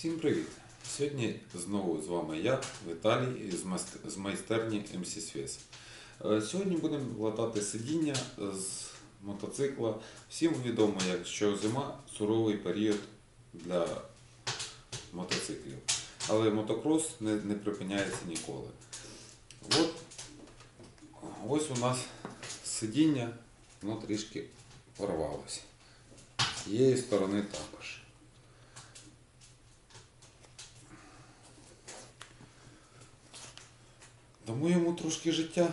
Всім привіт! Сьогодні знову з вами я, Віталій з майстерні MC Свес. Е, Сьогодні будемо латати сидіння з мотоцикла. Всім відомо, що зима суровий період для мотоциклів. Але мотокрос не, не припиняється ніколи. От, ось у нас сидіння, воно трішки порвалося. З цієї сторони також. Дамо йому трошки життя.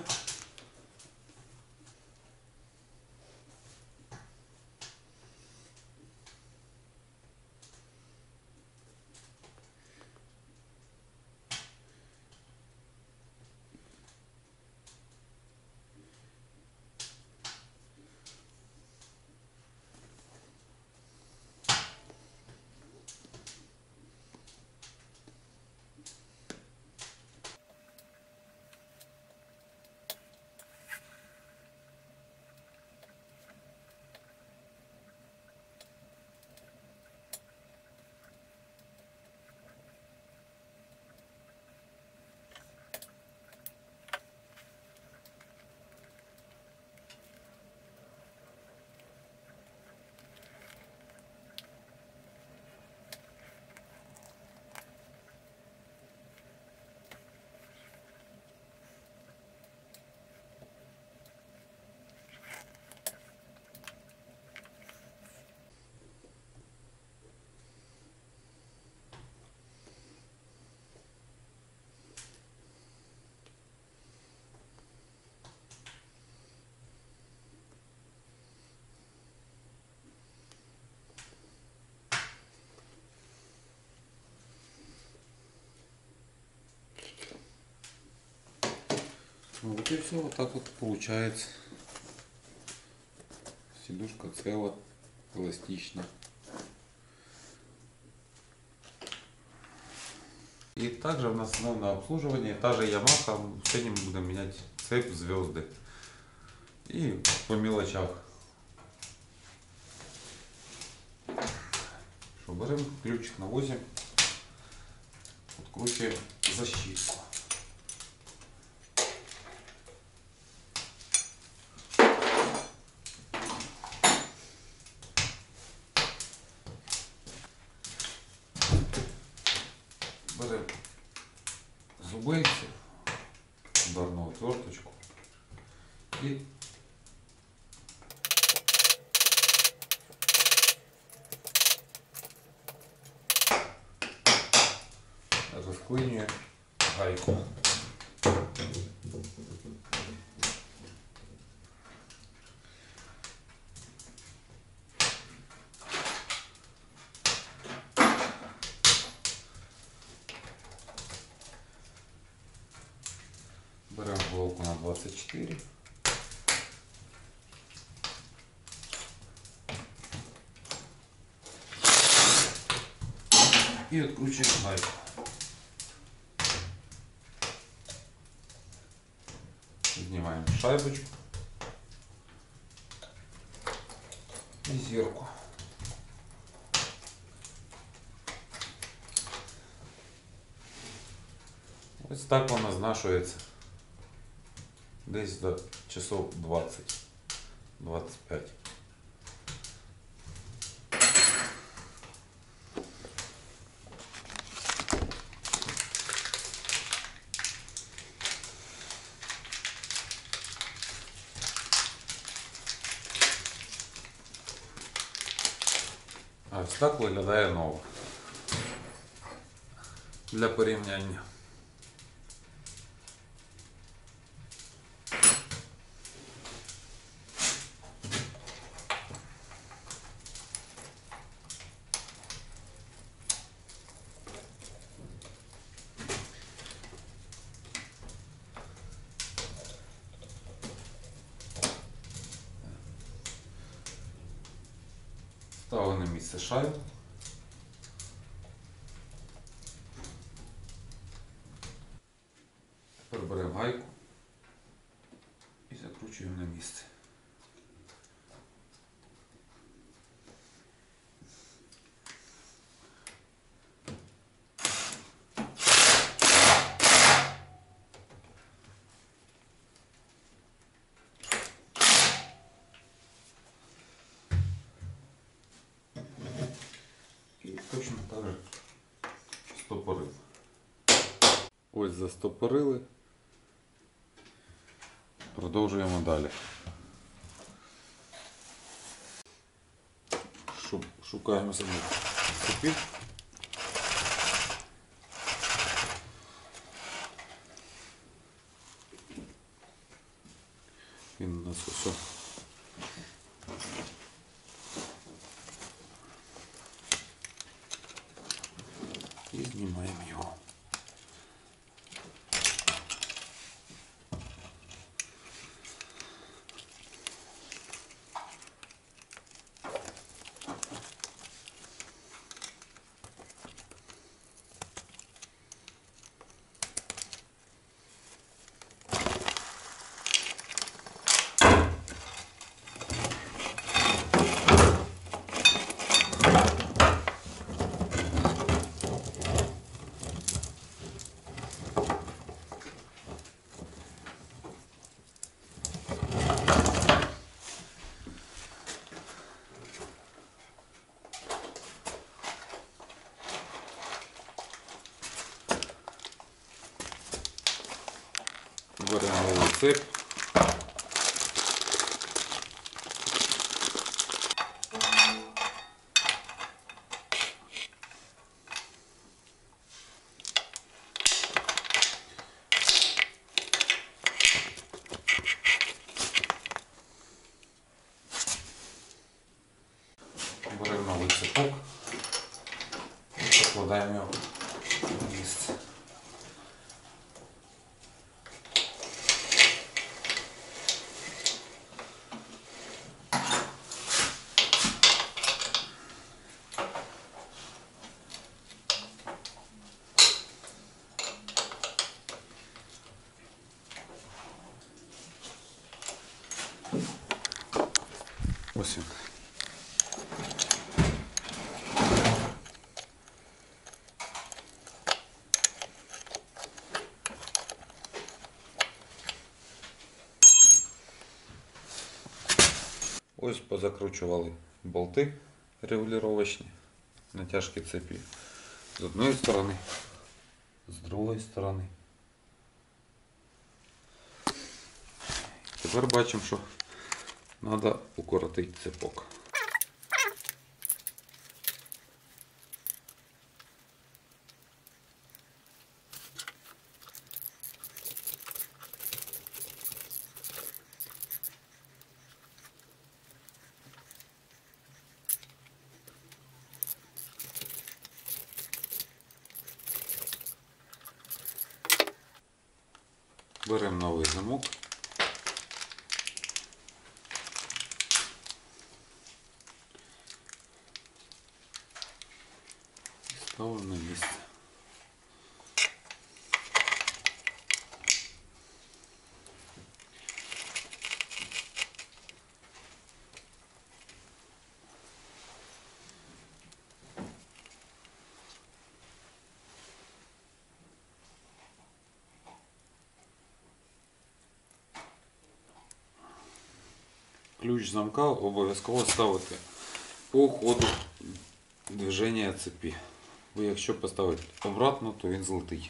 Вот и все, вот так вот получается. Сидушка цела, эластична. И также у нас основное обслуживание, та же Yamaha, сегодня мы будем менять цепь, звезды. И по мелочах. Что, берем ключик навозим, откручиваем защитку. бейсе, ударную отверточку и расклинює гайку. 24. І відкручуємо гайку. Знімаємо шайбочку і зірку. Ось так вона знашується. Десь до часов 20-25. А ось так виглядає нова. Для порівняння. Ставили на місце шайбу. Тепер беремо гайку і закручуємо на місце. Стопорив. Ось застопорили. Продовжуємо далі. Шукаємо замок. Купив. Він у нас に悩みを。Беремо цеп. Беремо новий цепок і покладаємо його на місце. Ось він. Ось позакручували болти регулювачні натяжки цепі з одної сторони, з другої сторони. Тепер бачимо, що треба укоротити цепок. Беремо новий замок. Ставимо на місце. Ключ замка обов'язково ставити по ходу движення цепі. Бо якщо поставити обратно, то він злетить.